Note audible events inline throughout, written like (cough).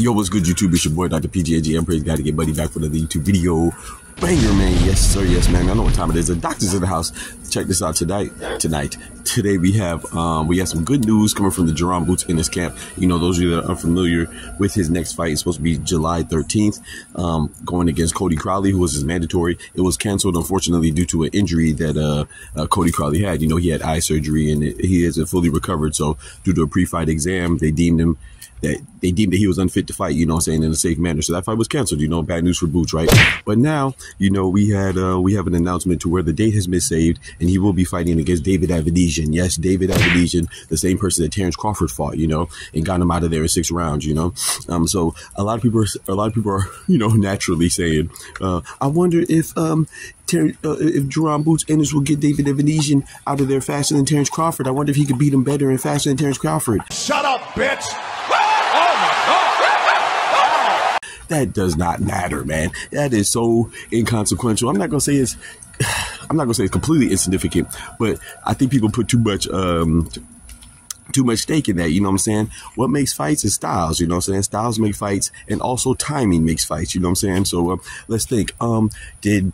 Yo, what's good, YouTube? It's your boy, Dr. PGAG. I'm praise God to get buddy back for another YouTube video. Banger, man. Yes, sir. Yes, man. I know what time it is. The doctor's in the house. Check this out tonight. Tonight. Today we have um, we have some good news coming from the Jaron Boots Ennis camp. You know, those of you that are unfamiliar with his next fight, it's supposed to be July 13th, um, going against Cody Crowley, who was his mandatory. It was canceled, unfortunately, due to an injury that uh, uh, Cody Crowley had. You know, he had eye surgery and it, he isn't fully recovered. So, due to a pre-fight exam, they deemed him that they deemed that he was unfit to fight, you know I'm saying, in a safe manner. So that fight was canceled, you know, bad news for Boots, right? But now, you know, we had, uh, we have an announcement to where the date has been saved and he will be fighting against David Avanesyan. Yes, David Avanesyan, the same person that Terence Crawford fought, you know, and got him out of there in six rounds, you know? Um, so a lot of people are, a lot of people are, (laughs) you know, naturally saying, uh, I wonder if, um, Ter- uh, if Jaron Boots Ennis will get David Avanesyan out of there faster than Terence Crawford. I wonder if he could beat him better and faster than Terence Crawford. Shut up, bitch! That does not matter, man. That is so inconsequential. I'm not gonna say it's (sighs) I'm not gonna say it's completely insignificant, but I think people put too much um too much stake in that, you know what I'm saying? What makes fights is styles, you know what I'm saying? Styles make fights and also timing makes fights, you know what I'm saying? So um, let's think. Um did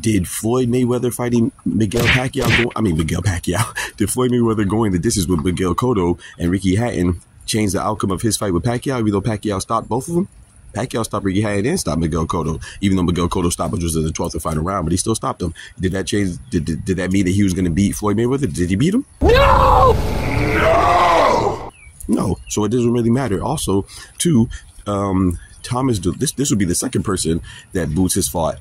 did Floyd Mayweather fighting Miguel Pacquiao go I mean Miguel Pacquiao. (laughs) Did Floyd Mayweather going the distance with Miguel Cotto and Ricky Hatton change the outcome of his fight with Pacquiao, even though Pacquiao stopped both of them? Pacquiao stopped Ricky Hatton and stopped Miguel Cotto, even though Miguel Cotto stoppage was in the 12th and final round, but he still stopped him. Did that change? Did, did, did that mean that he was going to beat Floyd Mayweather? Did he beat him? No! No! No. So it doesn't really matter. Also, too, um, Thomas, this this would be the second person that Boots has fought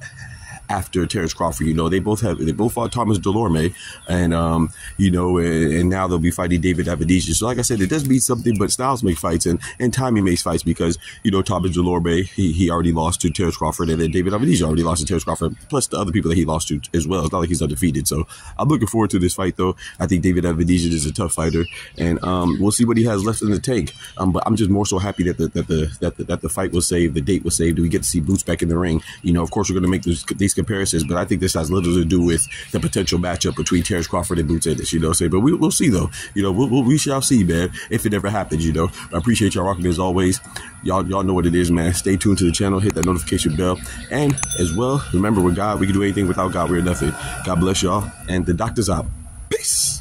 after Terence Crawford. You know, they both have they both fought Thomas Dulorme, and um, you know, and, and, now they'll be fighting David Avanesyan. So, like I said, it does mean something, but styles make fights and and timing makes fights because you know Thomas Dulorme he he already lost to Terence Crawford, and then David Avanesyan already lost to Terence Crawford, plus the other people that he lost to as well. It's not like he's undefeated. So, I'm looking forward to this fight though. I think David Avanesyan is a tough fighter, and um, we'll see what he has left in the tank. Um, but I'm just more so happy that the that the that the, that the fight was saved, the date was saved. We get to see Boots back in the ring. You know, of course, we're going to make these, these comparisons, but I think this has little to do with the potential matchup between Terence Crawford and Boots Ennis, you know saying? But we, will see, though. You know, we'll, we'll, we shall see, man, if it ever happens, you know. I appreciate y'all rocking as always. Y'all, y'all know what it is, man. Stay tuned to the channel, hit that notification bell. And as well, remember, with God, we can do anything without God, we're nothing. God bless y'all. And the doctor's out. Peace.